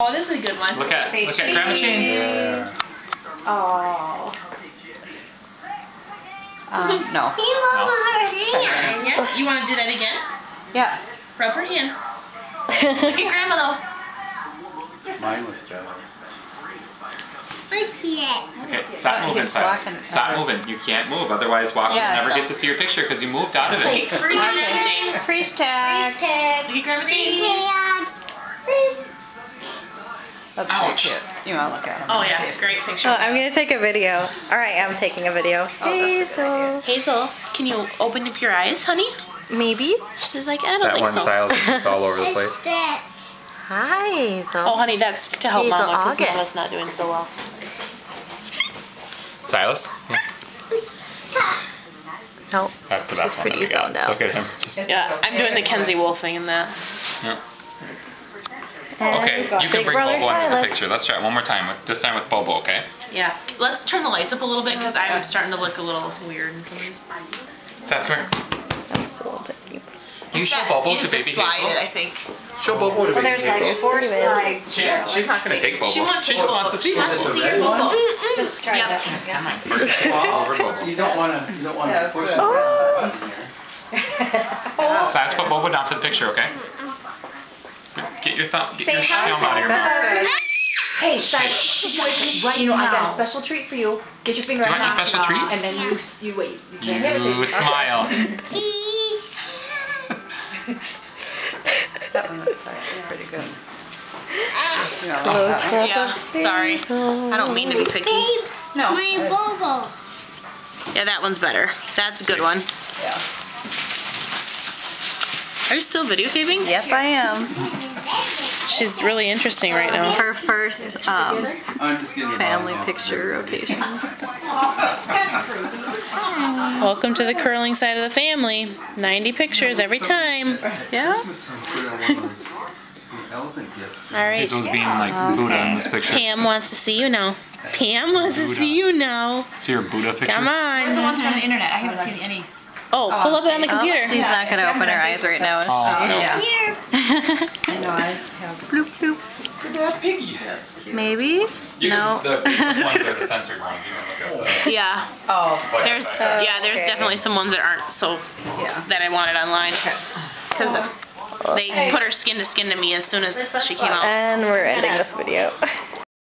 Oh, this is a good one. Look at Say look at Grandma Jane. Yeah. Oh. Um, no. He won't her hand. Yeah. You want to do that again? Yeah. Rub her hand. Look at Grandma though. Mine was better. I see it. Okay, stop Oh, moving, he's Silas. walking. Stop moving. You can't move, otherwise Walker Yeah, will never stop. get to see your picture because you moved out of Okay, it. free Grandma Jane. Freeze tag. Freeze tag. Look at Grandma Jane. Dad. That's Ouch. pretty cute. You want to look at him? Oh yeah, see if- great picture. Oh, I'm gonna take a video. All right, I'm taking a video. Oh, that's a Hazel, Hazel, can you open up your eyes, honey? maybe. She's like, I don't That think one so. Silas is all over the place. this. Hi, Hazel. Oh, honey, that's to help Hazel Mama because August. Mama's not doing so well. Silas? no. That's the best She's one that pretty we got. out. Look at him. Just, Yeah, I'm doing the Kenzie Wolfing in that. yeah. And Okay, you can bring Brother Bobo into the picture. Let's try it one more time. With, this time with Bobo, okay? Yeah. Let's turn the lights up a little bit because I'm starting to look a little weird in some ways. Sass, come here. I'm still taking. You show Bobo to baby Hazel. I think. Show Bobo to baby There's Hazel. like four slides. She, she's not gonna take Bobo. She wants she just wants to see She wants to Bobo. see your Bobo. Just try Yep. that. Yeah. Come on, over Bobo. You don't wanna, you don't wanna Yeah, push good. the red button here. Silas, put Bobo down for the picture, okay? Get your thumb, get Say your hi. thumb out of your mouth. Hey, Simon, right, you know, I got a special treat for you. Get your finger Do you on want your top, special treat? And then you, you wait. You can't have it. You smile. Cheese. That one looks like pretty good. You know, Close that Yeah, sorry. I don't mean to be picky. Babe, No. my Bobo. Yeah, that one's better. That's a good one. Yeah. Are you still videotaping? Yep, I am. She's really interesting right now. Her first um, I'm just getting. family picture rotation. Welcome to the Kerling side of the family. 90 pictures every time. Yeah. Christmas time, put it on one of those elephant gifts. All right. Hazel's being like Buddha in this picture. Pam wants to see you now. Pam wants to see you now. See your Buddha picture? Come The on. ones from the internet. I haven't seen any. Oh, pull up it on the computer. She's not gonna open her eyes right now. Oh, no. Yeah. I know. I have. Bloop, bloop. Piggy. That's cute. Maybe. You No. can, the Facebook ones are the censored ones. You can look up the. Yeah. Oh. There's that. yeah, there's okay. definitely some ones that aren't so Yeah. that I wanted online. Cuz they put her skin to skin to me as soon as she came out. And we're ending this video.